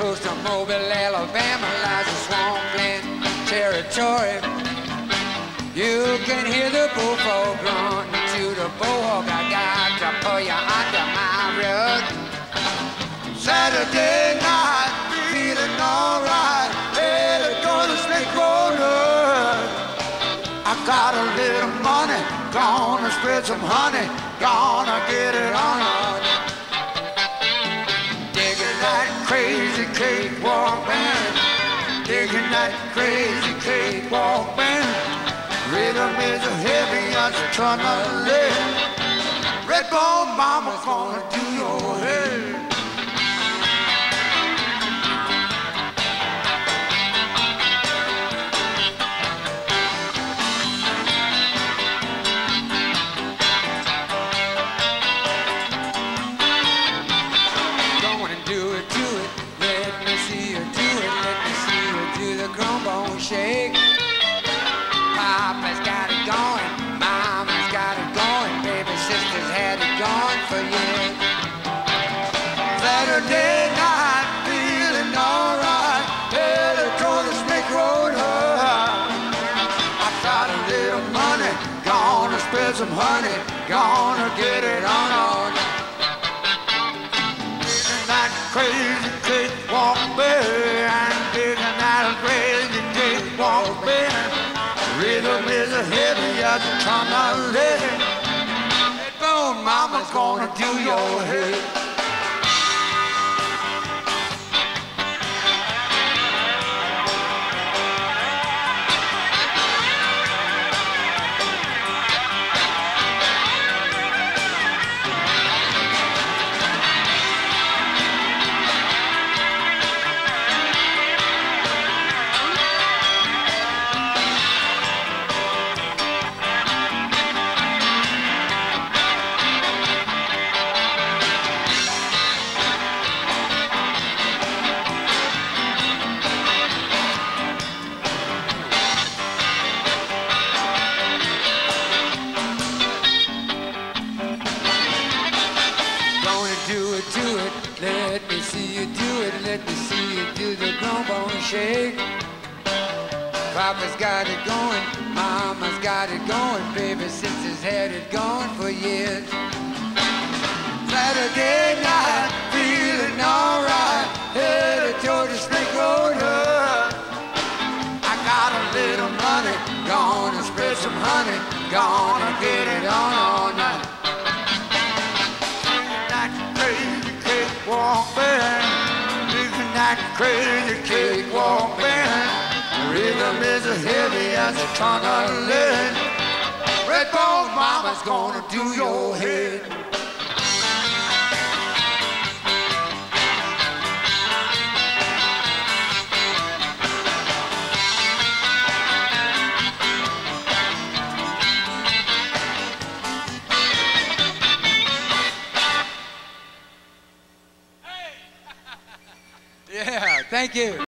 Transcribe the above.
Mobile, Alabama lies a swampland territory. You can hear the bullfrog grunt to the bullhog. I got to pull you under my rug. Saturday night, feeling alright. Headed to the snake. I got a little money, gonna spread some honey, gonna get it on. Digging that crazy cakewalk band. Rhythm is a heavy as a ton of lead. Redbone mama's gonna do shake. Papa's got it going. Mama's got it going. Baby sister's had it going for years. Saturday night, feeling alright. Headed toward the Snake Road Hut. I got a little money. Gonna spread some honey. Gonna get it on on. Digging cakewalk band. Rhythm is a heavy as a of lead. Bone mama's gonna do your head. Let me see you do it. And let me see you do the bone shake. Papa's got it going. Mama's got it going. Baby sister's had it going for years. Saturday night, feeling alright. Headed toward the Snake Road. I got a little money. Gonna spread some honey. Gonna That crazy cakewalk band. The rhythm is as heavy as a ton of lead. Red Redbone mama's gonna do your head. Thank you.